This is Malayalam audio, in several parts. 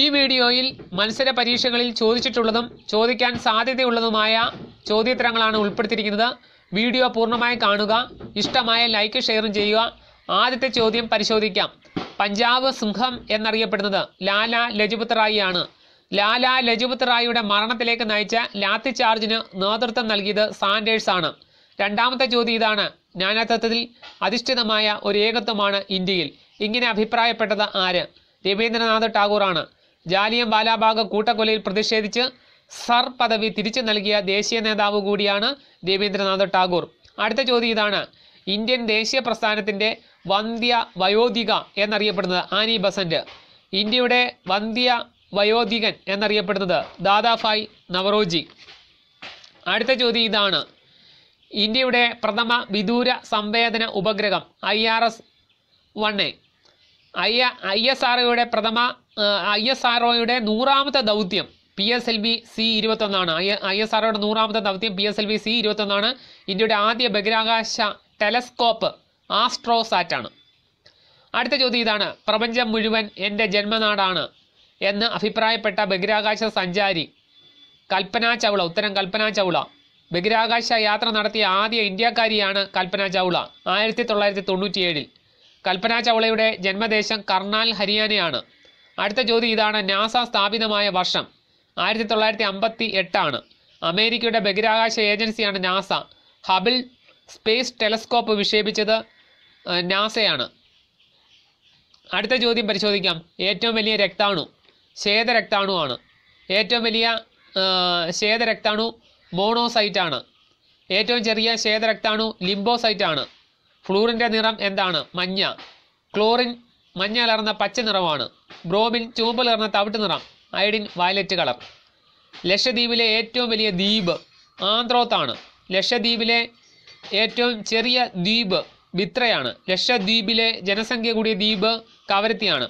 ഈ വീഡിയോയിൽ മത്സര പരീക്ഷകളിൽ ചോദിച്ചിട്ടുള്ളതും ചോദിക്കാൻ സാധ്യതയുള്ളതുമായ ചോദ്യോത്തരങ്ങളാണ് ഉൾപ്പെടുത്തിയിരിക്കുന്നത്. വീഡിയോ പൂർണമായി കാണുക ഇഷ്ടമായ ലൈക്ക് ഷെയറും ചെയ്യുക. ആദ്യത്തെ ചോദ്യം പരിശോധിക്കാം. പഞ്ചാബ് സിംഹം എന്നറിയപ്പെടുന്നത് ലാല ലജപത് റായിയാണ് ലാല ലജപത് റായിയുടെ മരണത്തിലേക്ക് നയിച്ച ലാത്തി ചാർജിന് നേതൃത്വം നൽകിയത് സാൻഡേഴ്സ് ആണ്. രണ്ടാമത്തെ ചോദ്യം ഇതാണ്. നാനാത്വത്തിൽ അധിഷ്ഠിതമായ ഒരു ഏകത്വമാണ് ഇന്ത്യയിൽ. ഇങ്ങനെ അഭിപ്രായപ്പെട്ടത് ആര്? രവീന്ദ്രനാഥ് ടാഗോറാണ്. ജാലിയം ബാലാബാഗ് കൂട്ടക്കൊലയിൽ പ്രതിഷേധിച്ച് സർ പദവി തിരിച്ചു നൽകിയ ദേശീയ നേതാവ് കൂടിയാണ് രവീന്ദ്രനാഥ് ടാഗോർ. അടുത്ത ചോദ്യം ഇതാണ്. ഇന്ത്യൻ ദേശീയ പ്രസ്ഥാനത്തിന്റെ വന്ധ്യ വയോധിക എന്നറിയപ്പെടുന്നത് ആനി ബസന്റ് ഇന്ത്യയുടെ വന്ധ്യ വയോധികൻ എന്നറിയപ്പെടുന്നത് ദാദാഭായ് നവറോജി. അടുത്ത ചോദ്യം ഇതാണ്. ഇന്ത്യയുടെ പ്രഥമ വിദൂര സംവേദന ഉപഗ്രഹം I R S one A. I I S R ഒയുടെ പ്രഥമ ഐ എസ് ആർ ഒയുടെ നൂറാമത്തെ ദൗത്യം P S L V C ഇരുപത്തൊന്നാണ്. I I S R ഒയുടെ നൂറാമത്തെ ദൗത്യം P S L V C ഇരുപത്തൊന്നാണ്. ഇന്ത്യയുടെ ആദ്യ ബഹിരാകാശ ടെലസ്കോപ്പ് ആസ്ട്രോസാറ്റ് ആണ് അടുത്ത ചോദ്യം ഇതാണ്. പ്രപഞ്ചം മുഴുവൻ എന്റെ ജന്മനാടാണ് എന്ന് അഭിപ്രായപ്പെട്ട ബഹിരാകാശ സഞ്ചാരി കൽപ്പന ചൗള ഉത്തരം കൽപ്പന ചൗള. ബഹിരാകാശ യാത്ര നടത്തിയ ആദ്യ ഇന്ത്യക്കാരിയാണ് കൽപ്പന ചൗള ആയിരത്തി തൊള്ളായിരത്തി തൊണ്ണൂറ്റിയേഴിൽ കൽപ്പന ചൗളയുടെ ജന്മദേശം കർണാൽ ഹരിയാനയാണ്. അടുത്ത ചോദ്യം ഇതാണ്. നാസ സ്ഥാപിതമായ വർഷം ആയിരത്തി തൊള്ളായിരത്തി അമ്പത്തി എട്ടാണ് അമേരിക്കയുടെ ബഹിരാകാശ ഏജൻസിയാണ് നാസ. ഹബിൾ സ്പേസ് ടെലസ്കോപ്പ് വിക്ഷേപിച്ചത് നാസയാണ്. അടുത്ത ചോദ്യം പരിശോധിക്കാം. ഏറ്റവും വലിയ രക്താണു ശ്വേതരക്താണുവാണ്. ഏറ്റവും വലിയ ശ്വേതരക്താണു മോണോസൈറ്റ് ആണ് ഏറ്റവും ചെറിയ ശ്വേതരക്താണു ലിംബോസൈറ്റാണ്. ആണ് ഫ്ലൂറിന്റെ നിറം എന്താണ്? മഞ്ഞ. ക്ലോറിൻ മഞ്ഞ കലർന്ന പച്ച നിറമാണ്. ബ്രോമിൻ ചുവപ്പ് കലർന്ന തവിട്ട് നിറം. Iodine violet colour. ലക്ഷദ്വീപിലെ ഏറ്റവും വലിയ ദ്വീപ് ആന്ത്രോത്താണ്. ലക്ഷദ്വീപിലെ ഏറ്റവും ചെറിയ ദ്വീപ് ബിത്രയാണ് ലക്ഷദ്വീപിലെ ജനസംഖ്യ കൂടിയ ദ്വീപ് കവരത്തിയാണ്.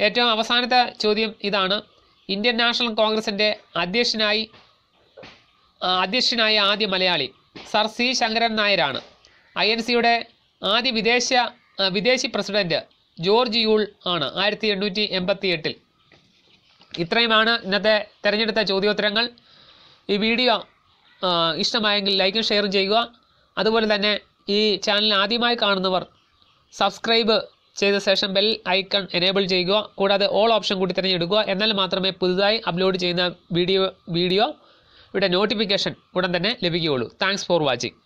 ഏറ്റവും അവസാനത്തെ ചോദ്യം ഇതാണ്. ഇന്ത്യൻ നാഷണൽ കോൺഗ്രസിന്റെ അധ്യക്ഷനായി അധ്യക്ഷനായ ആദ്യ മലയാളി സർ സി ശങ്കരൻ നായരാണ്. ഐ എൻ സിയുടെ ആദ്യ വിദേശ വിദേശി പ്രസിഡന്റ് ജോർജ് യൂൾ ആണ് ആയിരത്തി എണ്ണൂറ്റി എൺപത്തി എട്ടിൽ ഇത്രയുമാണ് ഇന്നത്തെ തിരഞ്ഞെടുത്ത ചോദ്യോത്തരങ്ങൾ. ഈ വീഡിയോ ഇഷ്ടമായെങ്കിൽ ലൈക്കും ഷെയറും ചെയ്യുക. അതുപോലെ തന്നെ ഈ ചാനൽ ആദ്യമായി കാണുന്നവർ സബ്സ്ക്രൈബ് ചെയ്ത ശേഷം ബെൽ ഐക്കൺ എനേബിൾ ചെയ്യുക. കൂടാതെ ഓൾ ഓപ്ഷൻ കൂടി തിരഞ്ഞെടുക്കുക. എന്നാൽ മാത്രമേ പുതുതായി അപ്ലോഡ് ചെയ്യുന്ന വീഡിയോ വീഡിയോ ഇവിടെ നോട്ടിഫിക്കേഷൻ ഉടൻ തന്നെ ലഭിക്കുകയുള്ളൂ. Thanks for watching.